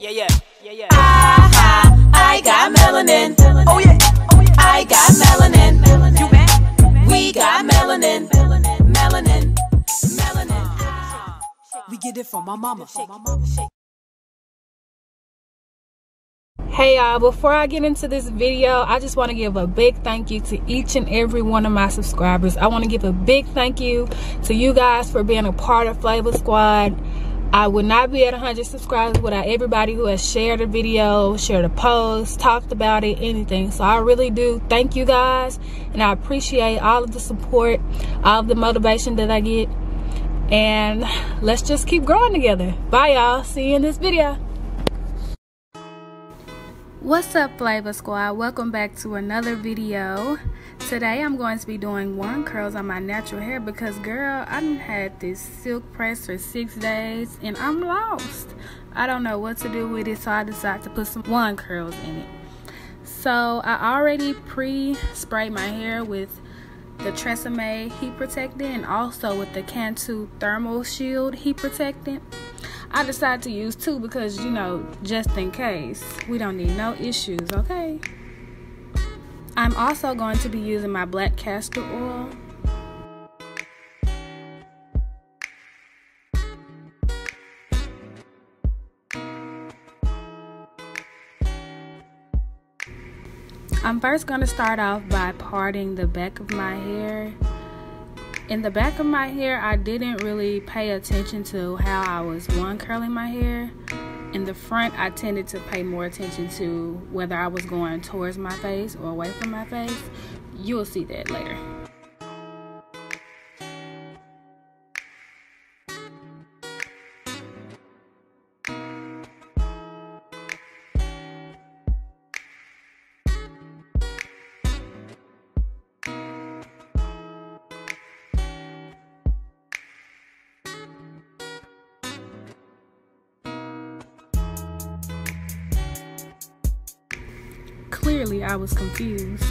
Yeah, yeah, yeah, yeah. I, I, I got melanin. Oh yeah, oh yeah. I got melanin. You bet. We got melanin. Melanin. Melanin. We get it from my mama. Hey y'all, before I get into this video, I just want to give a big thank you to each and every one of my subscribers. I want to give a big thank you to you guys for being a part of Flavor Squad. I would not be at 100 subscribers without everybody who has shared a video, shared a post, talked about it, anything. So I really do thank you guys and I appreciate all of the support, all of the motivation that I get. And let's just keep growing together. Bye y'all. See you in this video. What's up Flavor Squad? Welcome back to another video. Today I'm going to be doing wand curls on my natural hair because girl, I done had this silk press for six days and I'm lost. I don't know what to do with it so I decided to put some wand curls in it. So I already pre-sprayed my hair with the Tresemme heat protectant and also with the Cantu thermal shield heat protectant. I decided to use two because, you know, just in case. We don't need no issues, okay? I'm also going to be using my black castor oil. I'm first going to start off by parting the back of my hair in the back of my hair, I didn't really pay attention to how I was wand curling my hair. In the front, I tended to pay more attention to whether I was going towards my face or away from my face. You'll see that later. Clearly, I was confused.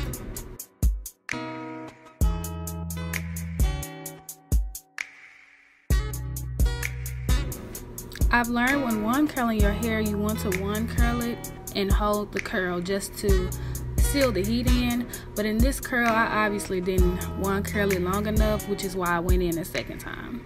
I've learned when wand curling your hair, you want to wand curl it and hold the curl just to seal the heat in. But in this curl, I obviously didn't wand curl it long enough, which is why I went in a second time.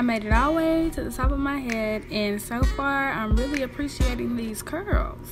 I made it all the way to the top of my head and so far I'm really appreciating these curls.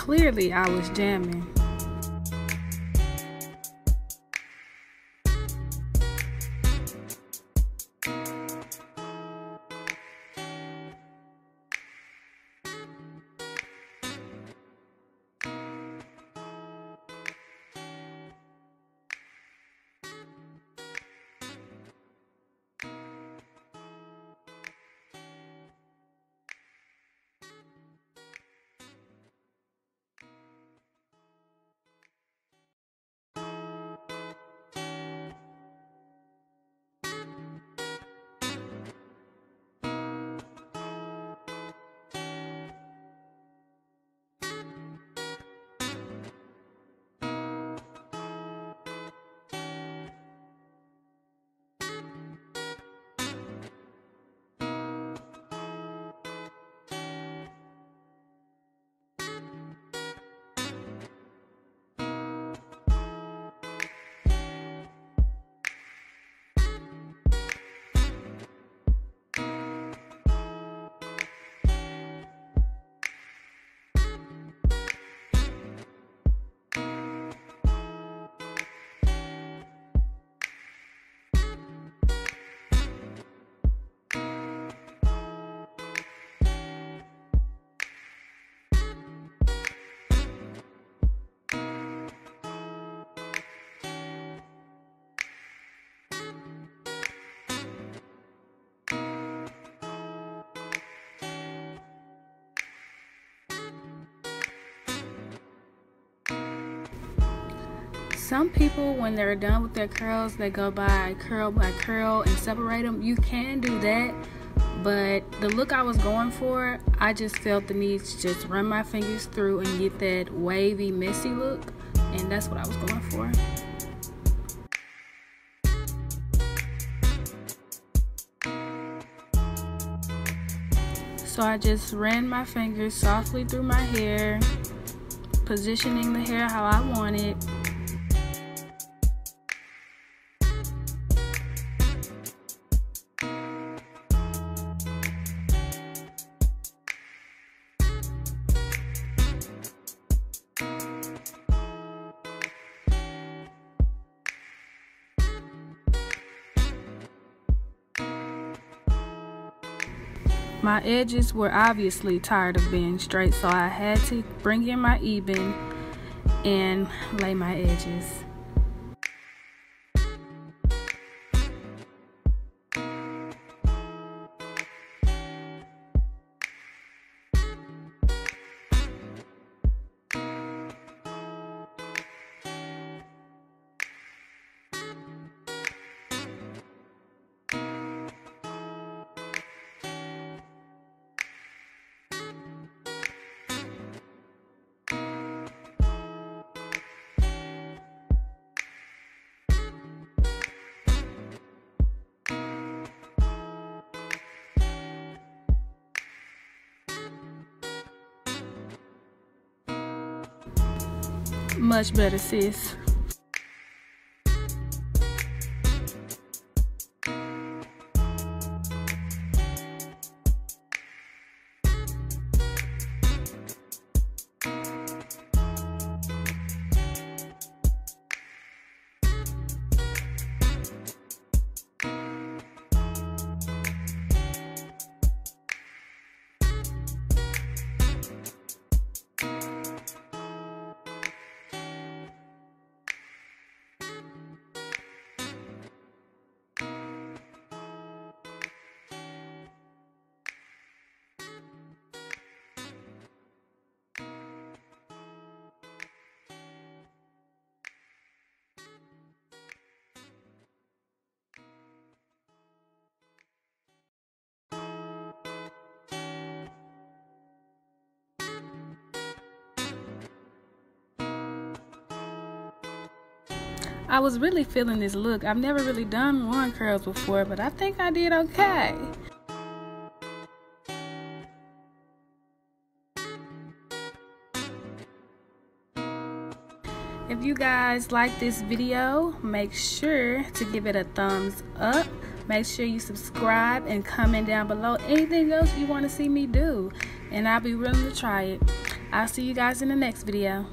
Clearly, I was jamming. Some people when they're done with their curls they go by curl by curl and separate them you can do that but the look I was going for I just felt the need to just run my fingers through and get that wavy messy look and that's what I was going for. So I just ran my fingers softly through my hair positioning the hair how I want it My edges were obviously tired of being straight, so I had to bring in my even and lay my edges. Much better, sis. I was really feeling this look. I've never really done wand curls before, but I think I did okay. If you guys like this video, make sure to give it a thumbs up. Make sure you subscribe and comment down below anything else you want to see me do. And I'll be willing to try it. I'll see you guys in the next video.